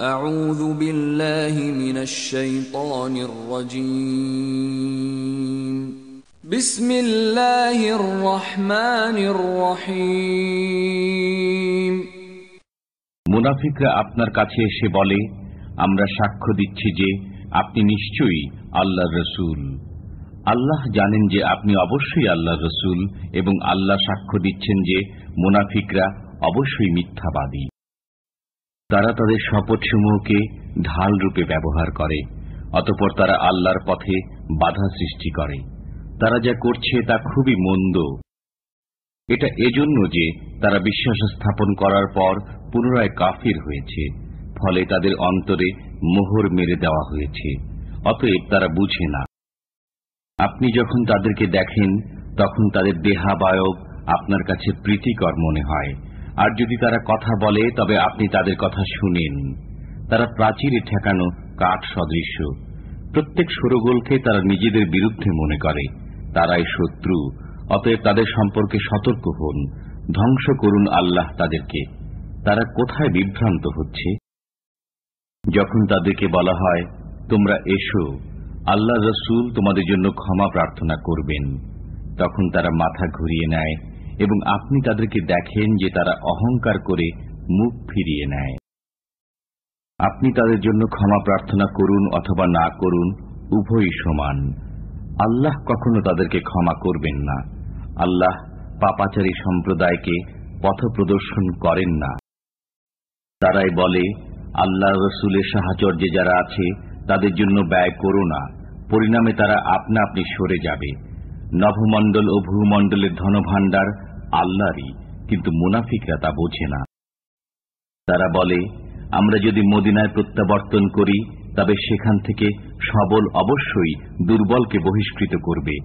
أعوذ بالله من الشيطان الرجيم بسم الله الرحمن الرحيم মুনাফিকরা আপনার কাছে এসে বলে আমরা সাক্ষ্য দিচ্ছি যে আপনি নিশ্চয়ই আল্লাহ রসুল আল্লাহ জানেন যে আপনি অবশ্যই আল্লাহ রসুল এবং আল্লাহ সাক্ষ্য দিচ্ছেন যে মুনাফিকরা অবশ্যই মিথ্যাবাদী তারা তাদের শপথসমূহকে ঢাল রূপে ব্যবহার করে, অতপর তারা আল্লাহর পথে বাধা সৃষ্টি করে। তারা যা করছে তা খুবই মন্দ। এটা এজন্য যে তারা বিশ্বাস স্থাপন করার পর পুনরায় কাফির হয়েছে, ফলে তাদের অন্তরে মোহর মেরে দেওয়া হয়েছে, অতএব তারা বুঝে না। আপনি যখন তাদেরকে দেখেন, তখন তাদের দেহাবায়ব আপনার কাছে প্রীতিকর মনে হয়। আর যদি তারা কথা বলে, তবে আপনি তাদের কথা শুনেন। তারা প্রাচীরে ঠেকানো কাঠ সদৃশ্য। প্রত্যেক সরগোলকে তারা নিজেদের বিরুদ্ধে মনে করে। তারাই শত্রু, অতএব তাদের সম্পর্কে সতর্ক হন। ধ্বংস করুন আল্লাহ তাদেরকে। তারা কোথায় বিভ্রান্ত হচ্ছে? যখন তাদেরকে বলা হয়, তোমরা এসো, আল্লাহ রসুল তোমাদের জন্য ক্ষমা প্রার্থনা করবেন। তখন তারা মাথা ঘুরিয়ে নেয়। এবং আপনি তাদেরকে দেখেন যে তারা অহংকার করে মুখ ফিরিয়ে নেয়। আপনি তাদের জন্য ক্ষমা প্রার্থনা করুন অথবা না করুন, উভয়ই সমান। আল্লাহ কখনো তাদেরকে ক্ষমা করবেন না। আল্লাহ পাপাচারী সম্প্রদায়কে পথ প্রদর্শন করেন না। তারাই বলে, আল্লাহ রসুলের সাহাচর্যে যারা আছে, তাদের জন্য ব্যয় করো না। পরিণামে তারা আপনা আপনি সরে যাবে। নভমণ্ডল ও ভূমণ্ডলের ধনভাণ্ডার আল্লাহরই, কিন্তু মুনাফিকরা তা বোঝে না। তারা বলে, আমরা যদি মদিনায় প্রত্যাবর্তন করি, তবে সেখান থেকে সবল অবশ্যই দুর্বলকে বহিষ্কৃত করবে।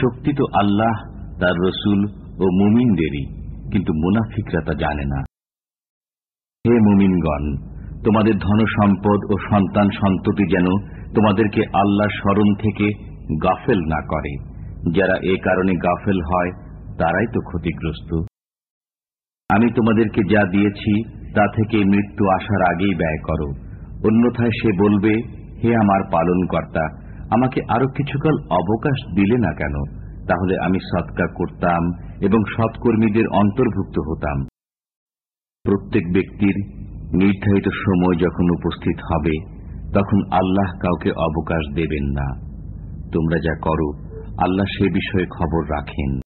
শক্তি তো আল্লাহ, তার রসুল ও মুমিনদেরই, কিন্তু মুনাফিকরা তা জানে না। হে মুমিনগণ, তোমাদের ধন সম্পদ ও সন্তান সন্ততি যেন তোমাদেরকে আল্লাহ স্মরণ থেকে গাফেল না করে। যারা এ কারণে গাফেল হয়, তারাই তো ক্ষতিগ্রস্ত। আমি তোমাদেরকে যা দিয়েছি, তা থেকে মৃত্যু আসার আগেই ব্যয় করো। অন্যথায় সে বলবে, হে আমার পালন কর্তা আমাকে আরও কিছুকাল অবকাশ দিলে না কেন? তাহলে আমি সৎকার করতাম এবং সৎকর্মীদের অন্তর্ভুক্ত হতাম। প্রত্যেক ব্যক্তির নির্ধারিত সময় যখন উপস্থিত হবে, তখন আল্লাহ কাউকে অবকাশ দেবেন না। তোমরা যা করো আল্লাহ সে বিষয়ে খবর রাখেন।